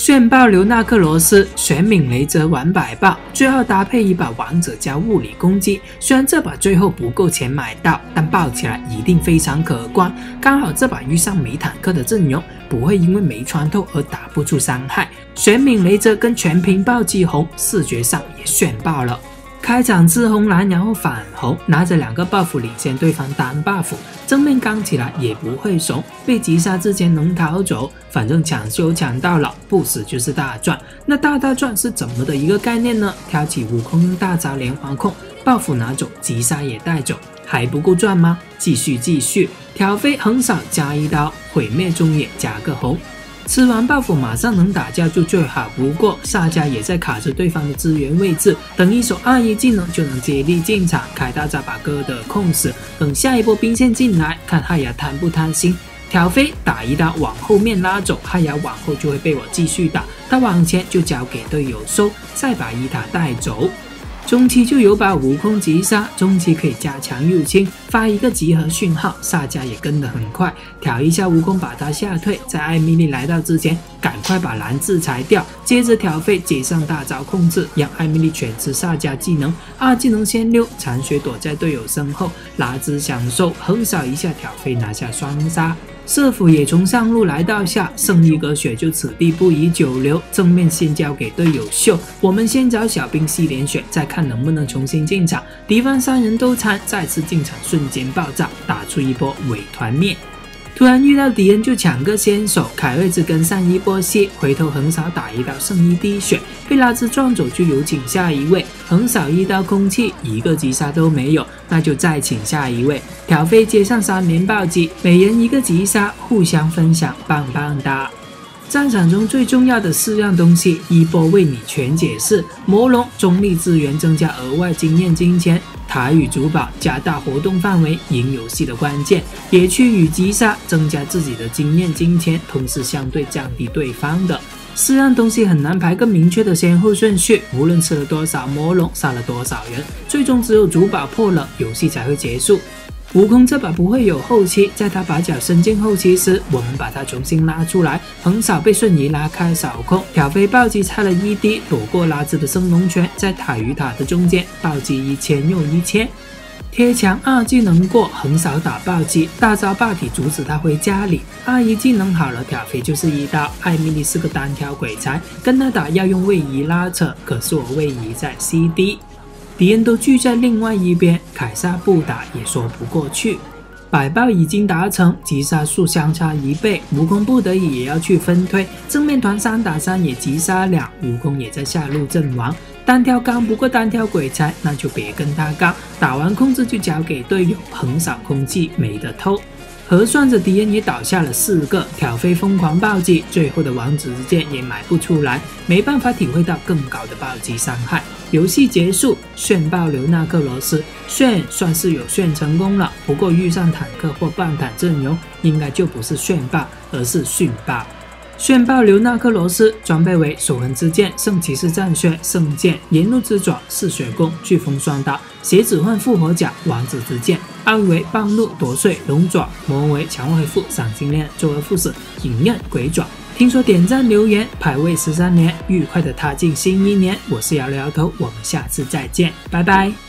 炫爆刘纳克罗斯，玄敏雷泽玩百爆，最后搭配一把王者加物理攻击。虽然这把最后不够钱买到，但爆起来一定非常可观。刚好这把遇上没坦克的阵容，不会因为没穿透而打不出伤害。玄敏雷泽跟全屏暴击红，视觉上也炫爆了。开场自红蓝，然后反红，拿着两个 buff 领先对方单 buff，正面刚起来也不会怂，被击杀之前能逃走，反正抢修抢到了，不死就是大赚。那大大赚是怎么的一个概念呢？挑起悟空用大招连环控，buff 拿走，击杀也带走，还不够赚吗？继续继续，挑飞横扫加一刀，毁灭中野加个红。吃完 buff 马上能打架就最好，不过萨迦也在卡着对方的资源位置，等一手二一技能就能接力进场，开大招把哥的控死。等下一波兵线进来，看汉雅贪不贪心，挑飞打一刀往后面拉走，汉雅往后就会被我继续打，他往前就交给队友收，再把一塔带走。中期就有把悟空击杀，中期可以加强入侵，发一个集合讯号，萨迦也跟得很快，挑一下悟空把他吓退，在艾米丽来到之前，赶快把蓝制裁掉，接着挑飞接上大招控制，让艾米丽全吃萨迦技能，二技能先溜，残血躲在队友身后，拉兹享受横扫一下挑飞拿下双杀。社府也从上路来到下，圣衣阁血就此地不宜久留，正面先交给队友秀，我们先找小兵吸点血，再看能不能重新进场。敌方三人都残，再次进场瞬间爆炸，打出一波伪团灭。突然遇到敌人就抢个先手，凯瑞兹跟上一波血，回头横扫打一刀剩一滴血，被拉兹撞走就有请下一位，横扫一刀空气一个击杀都没有，那就再请下一位，挑飞接上三连暴击，每人一个击杀，互相分享，棒棒哒。战场中最重要的四样东西，一波为你全解释。魔龙中立资源增加额外经验金钱，塔与主宝加大活动范围，赢游戏的关键。野区与击杀增加自己的经验金钱，同时相对降低对方的。四样东西很难排个明确的先后顺序，无论吃了多少魔龙，杀了多少人，最终只有主宝破了，游戏才会结束。悟空这把不会有后期，在他把脚伸进后期时，我们把他重新拉出来，横扫被瞬移拉开扫空，挑飞暴击差了一滴，躲过拉兹的升龙拳，在塔与塔的中间暴击一千又一千，贴墙二技能过，横扫打暴击，大招霸体阻止他回家里，二一技能好了，挑飞就是一刀。艾米丽是个单挑鬼才，跟他打要用位移拉扯，可是我位移在 CD。敌人都聚在另外一边，凯撒不打也说不过去。百爆已经达成，击杀数相差一倍，悟空不得已也要去分推。正面团三打三也击杀了，悟空也在下路阵亡。单挑刚不过单挑鬼才，那就别跟他刚。打完控制就交给队友，横扫空气没得偷。核算着敌人也倒下了四个，挑飞疯狂暴击，最后的王子之剑也买不出来，没办法体会到更高的暴击伤害。游戏结束，炫爆刘纳克罗斯，炫算是有炫成功了。不过遇上坦克或半坦阵容，应该就不是炫爆，而是训爆。炫爆刘纳克罗斯装备为守恒之剑、圣骑士战靴、圣剑、炎怒之爪、嗜血弓、飓风双刀、鞋子换复活甲、王子之剑。奥为暴怒夺碎龙爪，魔为强恢复赏金链，周而复始影刃鬼爪。听说点赞留言，排位十三年，愉快的踏进新一年。我是摇了摇头，我们下次再见，拜拜。